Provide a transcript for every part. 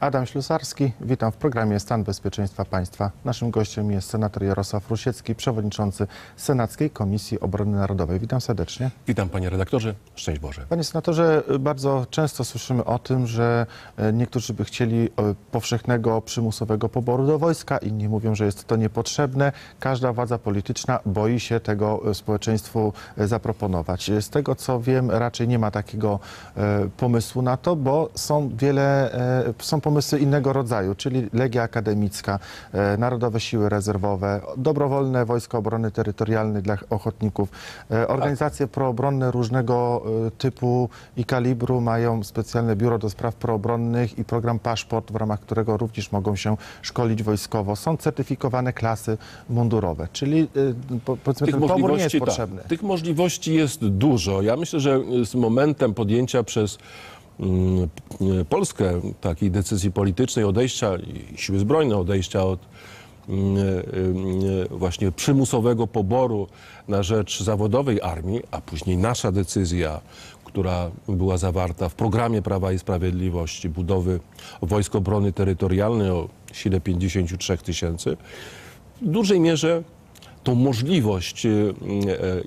Adam Ślusarski, witam w programie Stan Bezpieczeństwa Państwa. Naszym gościem jest senator Jarosław Rusiecki, przewodniczący Senackiej Komisji Obrony Narodowej. Witam serdecznie. Witam panie redaktorze, szczęść Boże. Panie senatorze, bardzo często słyszymy o tym, że e, niektórzy by chcieli e, powszechnego, przymusowego poboru do wojska, inni mówią, że jest to niepotrzebne. Każda władza polityczna boi się tego e, społeczeństwu zaproponować. Z tego co wiem, raczej nie ma takiego pomysłu na to, bo są wiele, są pomysły innego rodzaju, czyli Legia Akademicka, e, Narodowe Siły Rezerwowe, dobrowolne Wojska Obrony Terytorialnej dla ochotników, e, organizacje proobronne różnego e, typu i kalibru mają specjalne biuro do spraw proobronnych i program Paszport, w ramach którego również mogą się szkolić wojskowo. Są certyfikowane klasy mundurowe, czyli po- powiedzmy ten pobór nie jest tak, potrzebny. tych możliwości jest dużo. Ja myślę, że z momentem podjęcia przez Polskę takiej decyzji politycznej odejścia siły zbrojne odejścia od mm, mm, właśnie przymusowego poboru na rzecz zawodowej armii, a później nasza decyzja, która była zawarta w programie Prawa i Sprawiedliwości budowy Wojsk Obrony Terytorialnej o sile 53 tysięcy, w dużej mierze tą możliwość y, y,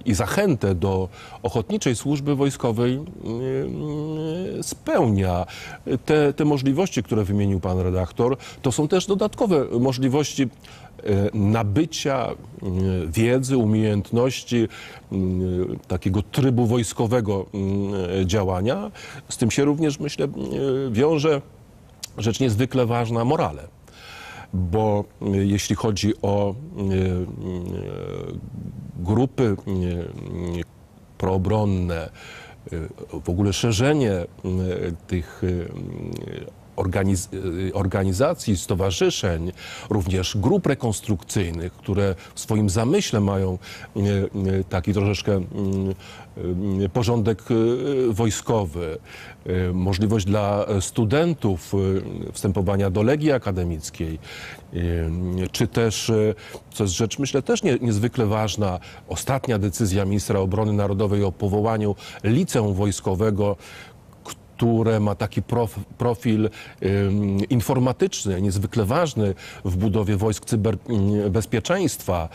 i zachętę do ochotniczej służby wojskowej y, spełnia. Te, te możliwości, które wymienił pan redaktor, to są też dodatkowe możliwości nabycia wiedzy, umiejętności, takiego trybu wojskowego działania. Z tym się również, myślę, wiąże rzecz niezwykle ważna morale bo y, jeśli chodzi o y, y, grupy proobronne, w ogóle szerzenie tych organiz y, organizacji, stowarzyszeń, również grup rekonstrukcyjnych, które w swoim zamyśle mają y, y, taki troszeczkę y, porządek wojskowy, możliwość dla studentów wstępowania do Legii Akademickiej, czy też, co jest rzecz myślę też nie, niezwykle ważna, ostatnia decyzja ministra obrony narodowej o powołaniu liceum wojskowego, które ma taki prof, profil informatyczny, niezwykle ważny w budowie wojsk cyberbezpieczeństwa,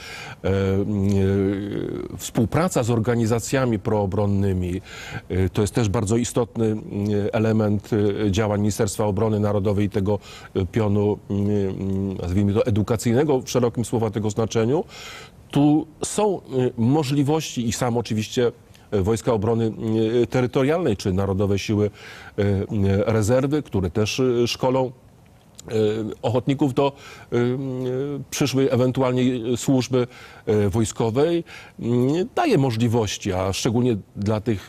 współpraca z organizacjami proobronnymi. Y, To jest też bardzo istotny y, element y, działań Ministerstwa Obrony Narodowej i tego pionu, nazwijmy to, edukacyjnego w szerokim słowa tego znaczeniu. Tu są możliwości i sam oczywiście e, Wojska Obrony e, Terytorialnej czy Narodowe Siły e, e, Rezerwy, które też szkolą ochotników do przyszłej ewentualnie służby wojskowej daje możliwości, a szczególnie dla tych,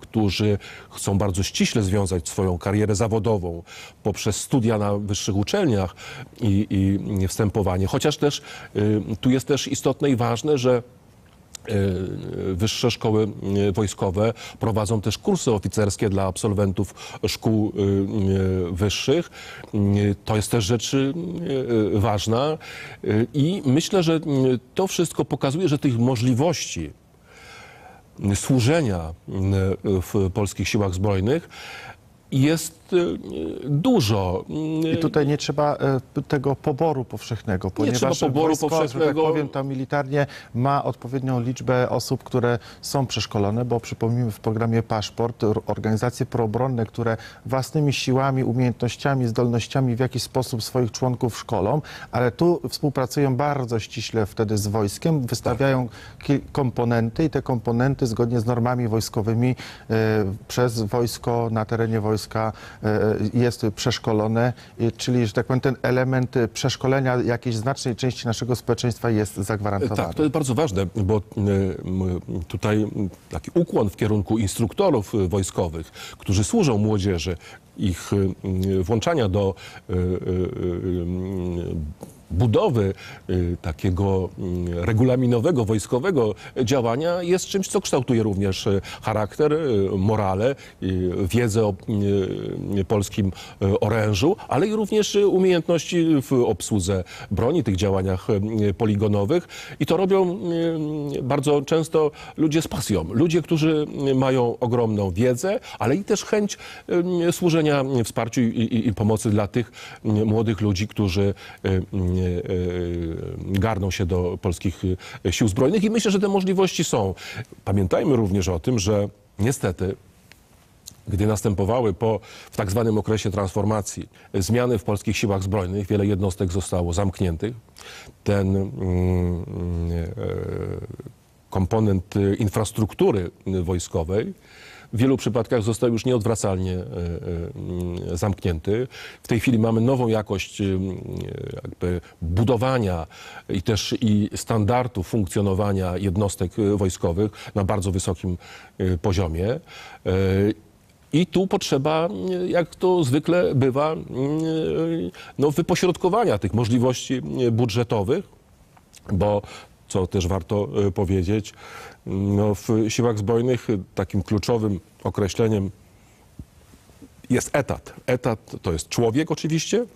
którzy chcą bardzo ściśle związać swoją karierę zawodową poprzez studia na wyższych uczelniach i, i wstępowanie. Chociaż też tu jest też istotne i ważne, że Wyższe szkoły e, wojskowe prowadzą też kursy oficerskie dla absolwentów szkół e, e, wyższych. E, To jest też rzecz e, e, ważna E, i myślę, że e, to wszystko pokazuje, że tych możliwości służenia e, w polskich siłach zbrojnych jest e, dużo. I tutaj nie trzeba e, tego poboru powszechnego, ponieważ trzeba poboru wojsko, tak powszechnego. powiem, to militarnie ma odpowiednią liczbę osób, które są przeszkolone, bo przypomnijmy w programie Paszport organizacje proobronne, które własnymi siłami, umiejętnościami, zdolnościami w jakiś sposób swoich członków szkolą, ale tu współpracują bardzo ściśle wtedy z wojskiem, wystawiają komponenty i te komponenty zgodnie z normami wojskowymi e, przez wojsko na terenie wojska e, jest przeszkolone, e, czyli, że tak powiem, ten element e, przeszkolenia jakiejś znacznej części naszego społeczeństwa jest zagwarantowany. Tak, to jest bardzo ważne, bo m, tutaj taki ukłon w kierunku instruktorów wojskowych, którzy służą młodzieży, ich y, włączania do y, y, y, budowy y, takiego y, regulaminowego, wojskowego działania jest czymś, co kształtuje również y, charakter, y, morale, y, wiedzę o y, polskim y, orężu, ale i również y, umiejętności w obsłudze broni, tych działaniach y, poligonowych. I to robią y, bardzo często ludzie z pasją. Ludzie, którzy mają ogromną wiedzę, ale i też chęć y, służenia wyrażenia mm, wsparciu i, i, i pomocy dla tych mm, młodych ludzi, którzy y, y, y, garną się do polskich sił zbrojnych i myślę, że te możliwości są. Pamiętajmy również o tym, że niestety gdy następowały po, w tak zwanym okresie transformacji zmiany w polskich siłach zbrojnych, wiele jednostek zostało zamkniętych. Ten mm, e, komponent e, infrastruktury wojskowej w wielu przypadkach został już nieodwracalnie e, e, zamknięty. W tej chwili mamy nową jakość e, budowania i też i standardu funkcjonowania jednostek wojskowych na bardzo wysokim poziomie. I tu potrzeba, jak to zwykle bywa, no, wypośrodkowania tych możliwości budżetowych, bo co też warto e, powiedzieć, no, w siłach zbrojnych takim kluczowym określeniem jest etat. Etat to jest człowiek oczywiście,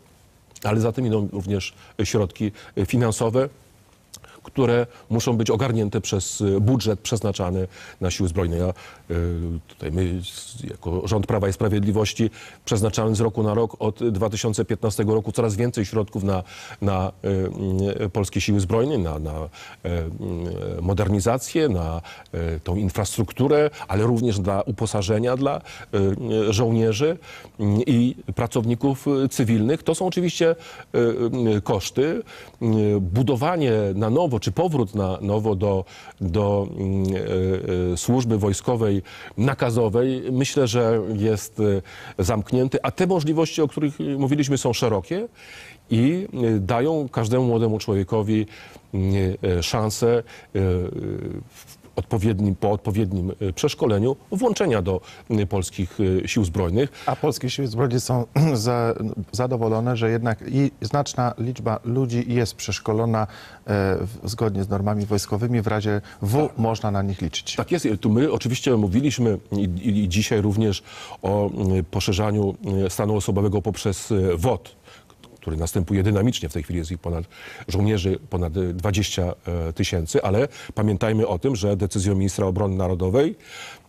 ale za tym idą również środki finansowe, które muszą być ogarnięte przez y, budżet przeznaczany na siły zbrojne. Ja, y, tutaj my jako rząd Prawa i Sprawiedliwości przeznaczamy z roku na rok od 2015 roku coraz więcej środków na, na y, polskie siły zbrojne, na, na modernizację, na tą infrastrukturę, ale również dla uposażenia dla żołnierzy y, i pracowników cywilnych. To są oczywiście koszty. Budowanie na nowo, czy powrót na nowo do, do mm, y, y, służby wojskowej nakazowej, myślę, że jest y, zamknięty, a te możliwości, o których mówiliśmy, są szerokie i dają każdemu młodemu człowiekowi y, szansę odpowiednim, po odpowiednim y, przeszkoleniu włączenia do y, polskich y, sił zbrojnych. A polskie siły zbrojne są za, zadowolone, że jednak i znaczna liczba ludzi jest przeszkolona e, zgodnie z normami wojskowymi. W razie W można na nich liczyć. Tak jest. Tu my oczywiście mówiliśmy i, i, dzisiaj również o poszerzaniu stanu osobowego poprzez WOT który następuje dynamicznie. W tej chwili jest ich ponad żołnierzy ponad y, 20 e, tysięcy, ale pamiętajmy o tym, że decyzją ministra obrony narodowej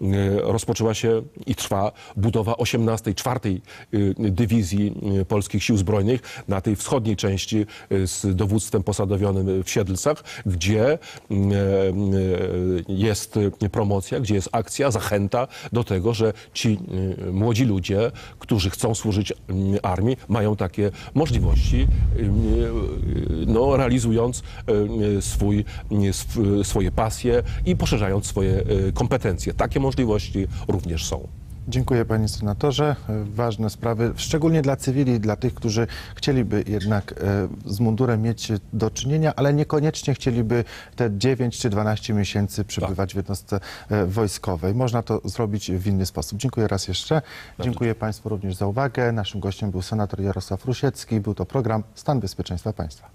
y, rozpoczęła się i trwa budowa 18, czwartej y, dywizji polskich sił zbrojnych na tej wschodniej części z dowództwem posadowionym w Siedlcach, gdzie jest promocja, gdzie jest akcja, zachęta do tego, że ci młodzi ludzie, którzy chcą służyć armii, mają takie możliwości, y, y, no, realizując y, swój, sw- swoje pasje i poszerzając swoje kompetencje. Takie możliwości również są. Dziękuję panie senatorze. E, Ważne sprawy, szczególnie dla cywili, dla tych, którzy chcieliby jednak e, z mundurem mieć do czynienia, ale niekoniecznie chcieliby te 9 czy 12 miesięcy przebywać w jednostce e, wojskowej. Można to zrobić w inny sposób. Dziękuję raz jeszcze. Dziękuję państwu również za uwagę. Naszym gościem był senator Jarosław Rusiecki. Był to program Stan Bezpieczeństwa Państwa.